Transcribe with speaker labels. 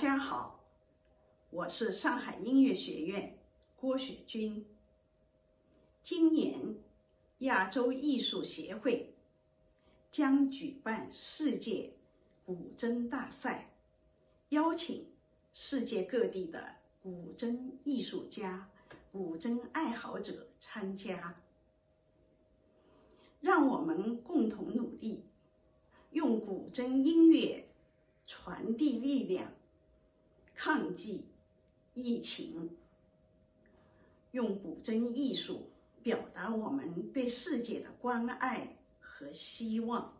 Speaker 1: 大家好，我是上海音乐学院郭雪君。今年亚洲艺术协会将举办世界古筝大赛，邀请世界各地的古筝艺术家、古筝爱好者参加。让我们共同努力，用古筝音乐传递力量，抗击疫情，用古筝艺术表达我们对世界的关爱和希望。